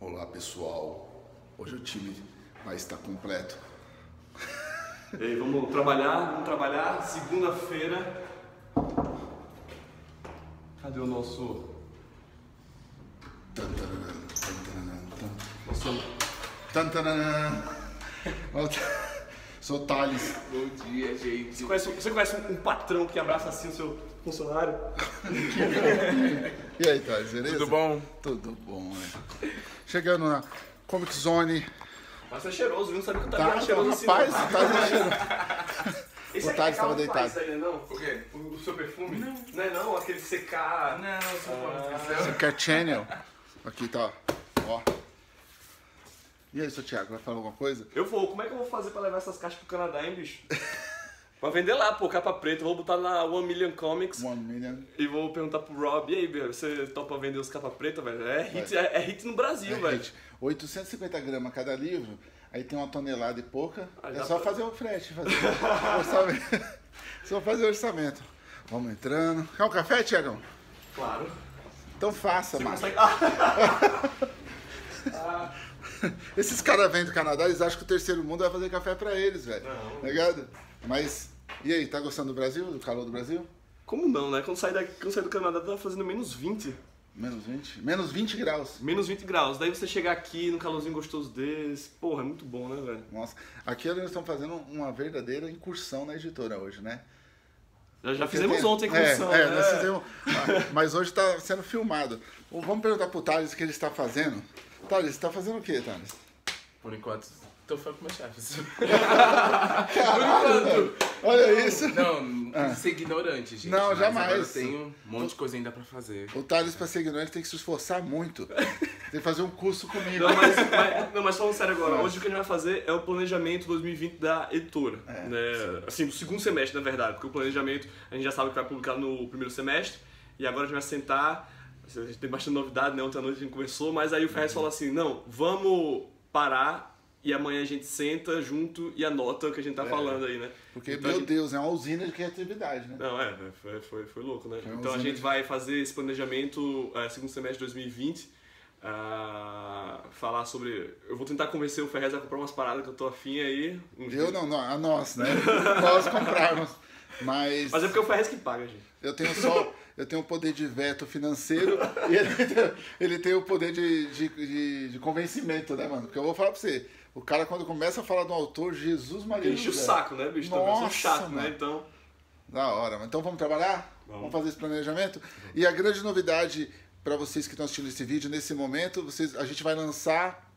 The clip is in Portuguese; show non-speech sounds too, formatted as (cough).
Olá pessoal, hoje o time vai estar completo. (laughs) E aí, vamos trabalhar, vamos trabalhar. Segunda-feira. Cadê o nosso. Nosso... Sou Thales. Bom dia, gente. Você, conhece, você conhece um, um patrão que abraça assim o seu funcionário? (laughs) E aí, Thales, beleza? Tudo bom? Tudo bom, né? Chegando na Comic Zone. Mas é cheiroso, viu? Não sabia que o Tá, Tadeu era cheiroso assim. rapaz, o é cheiroso. (laughs) Esse o Thales Cacau tava não faz deitado. Aí, não? O quê? O, o seu perfume? Não. Não é não? Aquele secar. Não, só Ah. Você quer channel? Aqui tá, ó. E aí, seu Thiago, vai falar alguma coisa? Eu vou. Como é que eu vou fazer pra levar essas caixas pro Canadá, hein, bicho? (laughs) pra vender lá, pô, capa preta. Vou botar na One Million Comics. One million. E vou perguntar pro Rob, e aí, velho, você topa vender os capa preta, velho? É hit, é, é hit no Brasil, É, velho. gente, 850 gramas cada livro, aí tem uma tonelada e pouca. Ah, é só tá- fazer o frete, fazer o orçamento. (laughs) só fazer o orçamento. Vamos entrando. Quer um café, Tiagão? Claro. Então faça, mano. consegue... (laughs) Ah, (laughs) Esses caras vêm do Canadá, eles acham que o terceiro mundo vai fazer café pra eles, velho. Não. Tá ligado? Mas, e aí, tá gostando do Brasil? Do calor do Brasil? como não, né? Quando saí, daqui, quando saí do Canadá, tava fazendo menos 20. Menos 20? Menos 20 graus. Menos 20 graus. Daí você chegar aqui num calorzinho gostoso desse, porra, é muito bom, né, velho? Nossa, aqui nós estamos fazendo uma verdadeira incursão na editora hoje, né? Já, já fizemos tem- ontem a incursão, é, é, né? nós fizemos, mas hoje está sendo filmado. Vamos perguntar pro Thales o que ele está fazendo. Thales, você está fazendo o que, Thales? Por enquanto, tô falando com meus chefes. (laughs) Caralho, Olha isso. Não, não quis ser ignorante, gente. Não, mas jamais. Agora eu tenho um monte de coisa ainda pra fazer. O Thales, para ser ignorante, tem que se esforçar muito. Tem que fazer um curso comigo. Não mas, mas- não, mas falando sério agora, hoje o que a gente vai fazer é o planejamento 2020 da editora. É, né? Assim, do segundo semestre, na verdade, porque o planejamento a gente já sabe que vai publicar no primeiro semestre, e agora a gente vai sentar. A gente tem bastante novidade, né? Ontem à noite a gente conversou, mas aí o Ferrez falou assim: não, vamos parar e amanhã a gente senta junto e anota o que a gente tá É. falando aí, né? Porque, Então meu gente- Deus, é uma usina de criatividade, né? Não, é, foi, foi, foi louco, né? Foi então a gente de- vai fazer esse planejamento é, segundo semestre de 2020. Ah, falar sobre. Eu vou tentar convencer o Ferrez a comprar umas paradas que eu tô afim aí. uns Eu não, não, a nós, né? (laughs) nós comprarmos. Mas, Mas é porque é o Ferrez que paga, gente. eu tenho só. Eu tenho o poder de veto financeiro e ele, (laughs) tem- ele tem o poder de, de, de, de convencimento, né, mano? Porque eu vou falar pra você, o cara quando começa a falar de um autor, Jesus Maria. Enche o saco, né, bicho? Também. Eu sou Nossa, chato, mano. né? Então. Da hora, então vamos trabalhar? Vamos. fazer esse planejamento? E a grande novidade para vocês que estão assistindo esse vídeo, nesse momento, vocês, a gente vai lançar